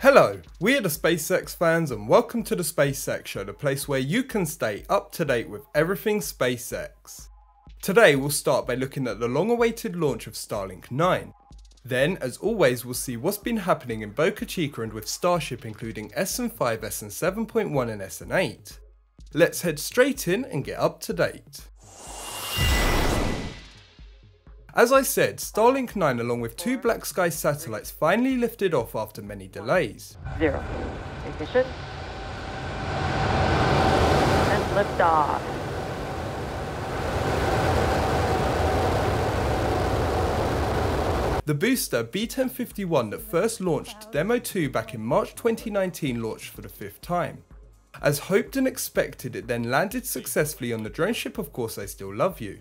Hello, we are the SpaceX fans and welcome to the SpaceX Show, the place where you can stay up to date with everything SpaceX. Today we'll start by looking at the long awaited launch of Starlink 9. Then, as always, we'll see what's been happening in Boca Chica and with Starship including SN5, SN7.1 and SN8. Let's head straight in and get up to date. As I said, Starlink 9 along with two Black Sky satellites finally lifted off after many delays. Zero. Ignition. And liftoff. The booster B1051 that first launched Demo 2 back in March 2019 launched for the fifth time. As hoped and expected, it then landed successfully on the drone ship Of Course I Still Love You.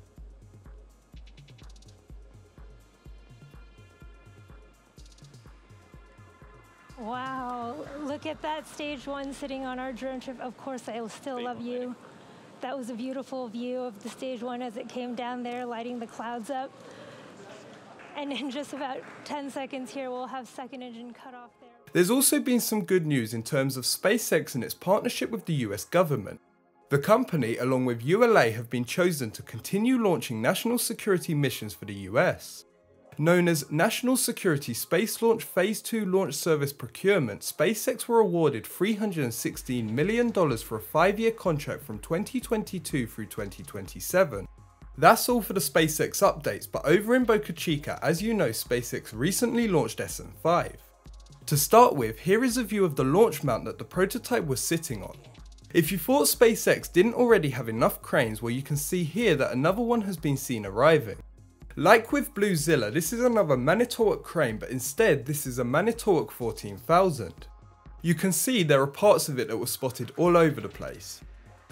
Wow, look at that stage one sitting on our drone ship. Of course, I will still love you. That was a beautiful view of the stage one as it came down there, lighting the clouds up. And in just about 10 seconds here, we'll have second engine cut off there. There's also been some good news in terms of SpaceX and its partnership with the US government. The company, along with ULA, have been chosen to continue launching national security missions for the US. Known as National Security Space Launch Phase 2 Launch Service Procurement, SpaceX were awarded $316 million for a five year contract from 2022 through 2027. That's all for the SpaceX updates, but over in Boca Chica, as you know, SpaceX recently launched SN5. To start with, here is a view of the launch mount that the prototype was sitting on. If you thought SpaceX didn't already have enough cranes, well you can see here that another one has been seen arriving. Like with Bluezilla, this is another Manitowoc crane, but instead this is a Manitowoc 14000. You can see there are parts of it that were spotted all over the place.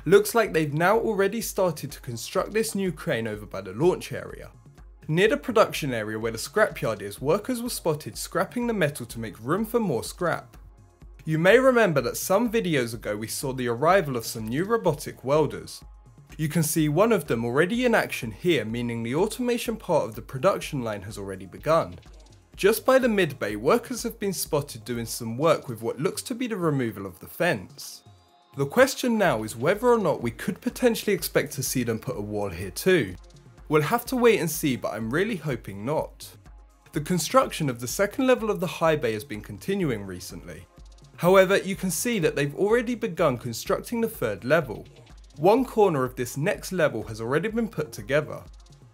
Looks like they've now already started to construct this new crane over by the launch area. Near the production area where the scrapyard is, workers were spotted scrapping the metal to make room for more scrap. You may remember that some videos ago we saw the arrival of some new robotic welders. You can see one of them already in action here, meaning the automation part of the production line has already begun. Just by the mid bay, workers have been spotted doing some work with what looks to be the removal of the fence. The question now is whether or not we could potentially expect to see them put a wall here too. We'll have to wait and see, but I'm really hoping not. The construction of the second level of the high bay has been continuing recently. However, you can see that they've already begun constructing the third level, one corner of this next level has already been put together.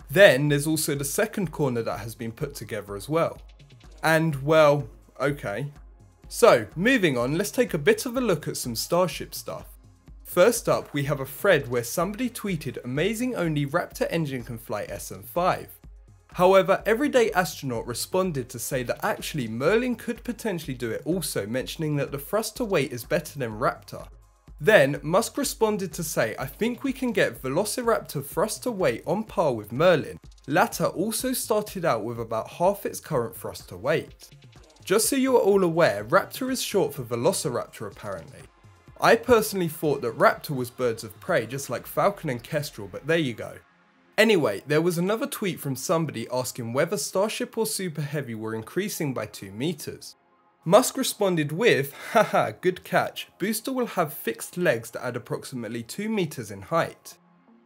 Then there's also the second corner that has been put together as well. And well, okay. So, moving on, let's take a bit of a look at some Starship stuff. First up, we have a thread where somebody tweeted amazing only Raptor engine can fly SN5. However, Everyday Astronaut responded to say that actually Merlin could potentially do it also, mentioning that the thrust to weight is better than Raptor. Then, Musk responded to say, I think we can get Velociraptor thrust to weight on par with Merlin. Latter also started out with about half its current thrust to weight. Just so you are all aware, Raptor is short for Velociraptor apparently. I personally thought that Raptor was birds of prey just like Falcon and Kestrel, but there you go. Anyway, there was another tweet from somebody asking whether Starship or Super Heavy were increasing by 2 meters. Musk responded with, haha, good catch, Booster will have fixed legs that add approximately 2 meters in height.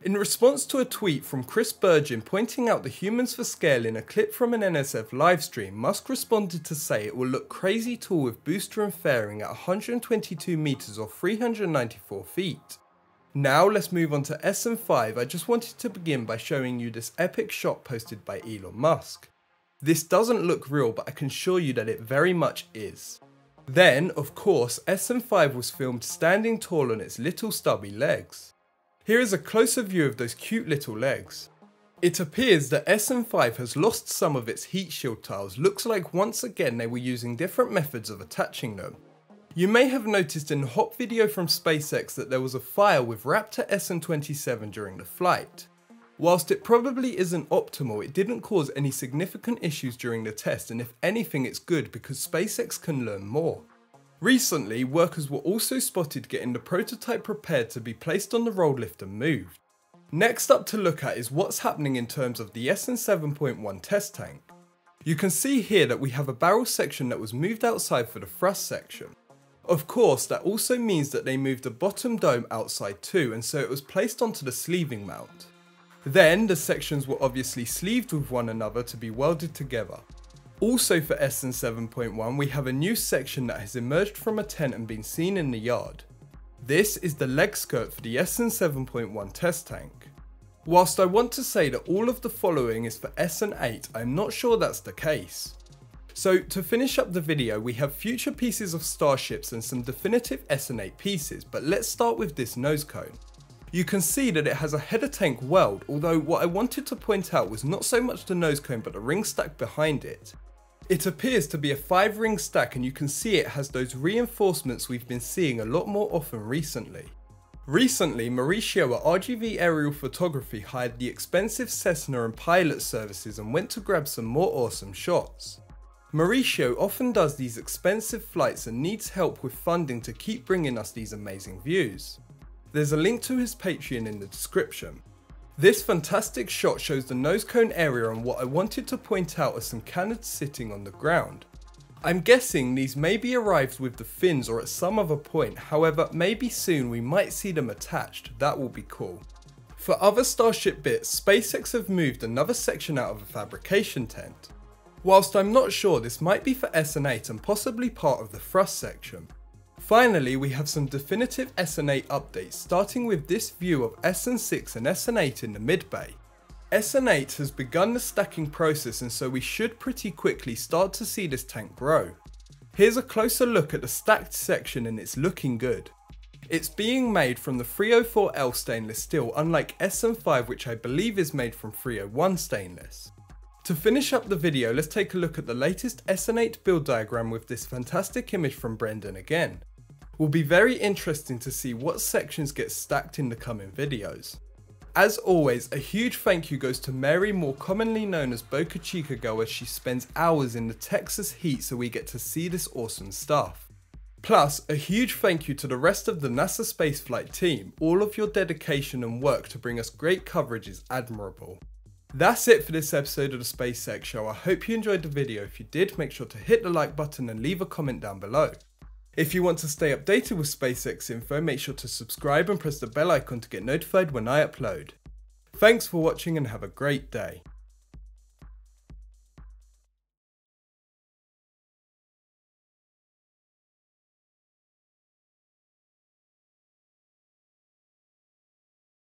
In response to a tweet from Chris Bergin pointing out the humans for scale in a clip from an NSF livestream, Musk responded to say it will look crazy tall with Booster and fairing at 122 meters or 394 feet. Now let's move on to SN5, I just wanted to begin by showing you this epic shot posted by Elon Musk. This doesn't look real, but I can assure you that it very much is. Then, of course, SN5 was filmed standing tall on its little stubby legs. Here is a closer view of those cute little legs. It appears that SN5 has lost some of its heat shield tiles, looks like once again they were using different methods of attaching them. You may have noticed in the hop video from SpaceX that there was a fire with Raptor SN27 during the flight. Whilst it probably isn't optimal, it didn't cause any significant issues during the test and if anything it's good because SpaceX can learn more. Recently, workers were also spotted getting the prototype prepared to be placed on the roll lift and moved. Next up to look at is what's happening in terms of the SN7.1 test tank. You can see here that we have a barrel section that was moved outside for the thrust section. Of course, that also means that they moved the bottom dome outside too, and so it was placed onto the sleeving mount. Then, the sections were obviously sleeved with one another to be welded together. Also for SN 7.1, we have a new section that has emerged from a tent and been seen in the yard. This is the leg skirt for the SN 7.1 test tank. Whilst I want to say that all of the following is for SN8, I'm not sure that's the case. So to finish up the video, we have future pieces of starships and some definitive SN8 pieces, but let's start with this nose cone. You can see that it has a header tank weld, although what I wanted to point out was not so much the nose cone but the ring stack behind it. It appears to be a 5 ring stack and you can see it has those reinforcements we've been seeing a lot more often recently. Recently, Mauricio at RGV Aerial Photography hired the expensive Cessna and pilot services and went to grab some more awesome shots. Mauricio often does these expensive flights and needs help with funding to keep bringing us these amazing views. There's a link to his Patreon in the description. This fantastic shot shows the nose cone area and what I wanted to point out are some canards sitting on the ground. I'm guessing these maybe arrived with the fins or at some other point, however maybe soon we might see them attached, that will be cool. For other Starship bits, SpaceX have moved another section out of a fabrication tent. Whilst I'm not sure this might be for SN8 and possibly part of the thrust section. Finally, we have some definitive SN8 updates starting with this view of SN6 and SN8 in the mid bay. SN8 has begun the stacking process and so we should pretty quickly start to see this tank grow. Here's a closer look at the stacked section and it's looking good. It's being made from the 304L stainless steel unlike SN5 which I believe is made from 301 stainless. To finish up the video let's take a look at the latest SN8 build diagram with this fantastic image from Brendan again. Will be very interesting to see what sections get stacked in the coming videos. As always, a huge thank you goes to Mary, more commonly known as Boca Chica Gal, as she spends hours in the Texas heat so we get to see this awesome stuff. Plus, a huge thank you to the rest of the NASA spaceflight team. All of your dedication and work to bring us great coverage is admirable. That's it for this episode of the SpaceX Show. I hope you enjoyed the video. If you did, make sure to hit the like button and leave a comment down below. If you want to stay updated with SpaceX info, make sure to subscribe and press the bell icon to get notified when I upload. Thanks for watching and have a great day.